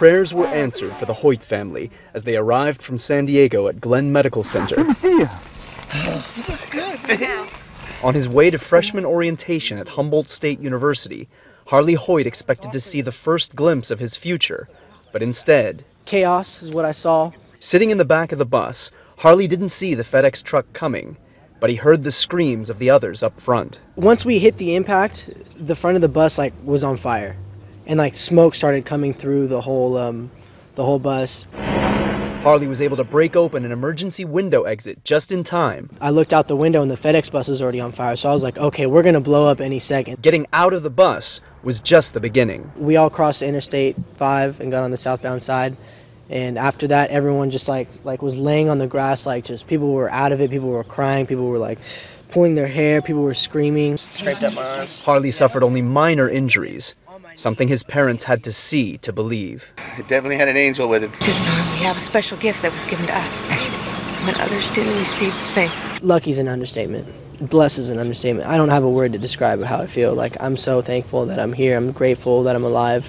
prayers were answered for the Hoyt family as they arrived from San Diego at Glenn Medical Center. Let me see you. On his way to freshman orientation at Humboldt State University, Harley Hoyt expected to see the first glimpse of his future, but instead, Chaos is what I saw. sitting in the back of the bus, Harley didn't see the FedEx truck coming, but he heard the screams of the others up front. Once we hit the impact, the front of the bus like was on fire, and like smoke started coming through the whole um, the whole bus. Harley was able to break open an emergency window exit just in time. I looked out the window and the FedEx bus was already on fire, so I was like, okay, we're gonna blow up any second. Getting out of the bus was just the beginning. We all crossed Interstate 5 and got on the southbound side. And after that, everyone just like like was laying on the grass, like just people were out of it. People were crying. People were like pulling their hair. People were screaming. Scraped up my arm. Harley suffered only minor injuries, something his parents had to see to believe. It definitely had an angel with it. Just know we have a special gift that was given to us. When others didn't receive the same. Lucky's an understatement. Bless is an understatement. I don't have a word to describe how I feel. Like I'm so thankful that I'm here. I'm grateful that I'm alive.